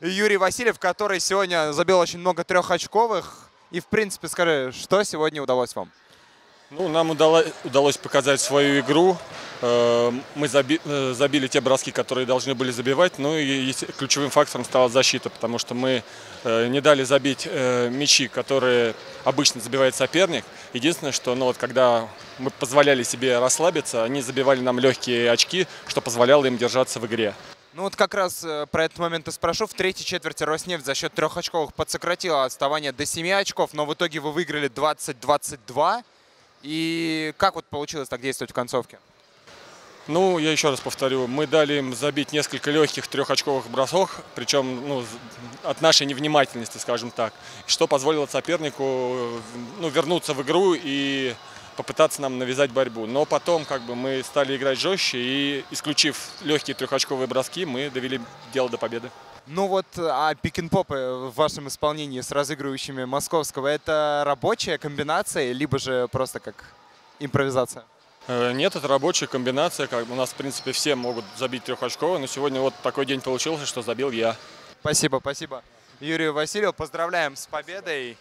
Юрий Васильев, который сегодня забил очень много трехочковых. И, в принципе, скажи, что сегодня удалось вам? Ну, нам удалось, показать свою игру. Э, мы э, забили те броски, которые должны были забивать. Ну и ключевым фактором стала защита, потому что мы э, не дали забить мячи, которые обычно забивает соперник. Единственное, что ну, вот, когда мы позволяли себе расслабиться, они забивали нам легкие очки, что позволяло им держаться в игре. Ну вот как раз про этот момент и спрошу. В третьей четверти Роснефть за счет трех очковых подсократила отставание до 7 очков, но в итоге вы выиграли 20-22. И как вот получилось так действовать в концовке? Ну, я еще раз повторю, мы дали им забить несколько легких трехочковых бросок, причем ну, от нашей невнимательности, скажем так, что позволило сопернику ну, вернуться в игру и попытаться нам навязать борьбу. Но потом как бы мы стали играть жестче и, исключив легкие трехочковые броски, мы довели дело до победы. Ну вот, а пик-н-попы в вашем исполнении с разыгрывающими московского, это рабочая комбинация, либо же просто как импровизация? Э, нет, это рабочая комбинация. Как у нас, в принципе, все могут забить трехочковый, но сегодня вот такой день получился, что забил я. Спасибо, спасибо. Юрий Васильев, поздравляем с победой.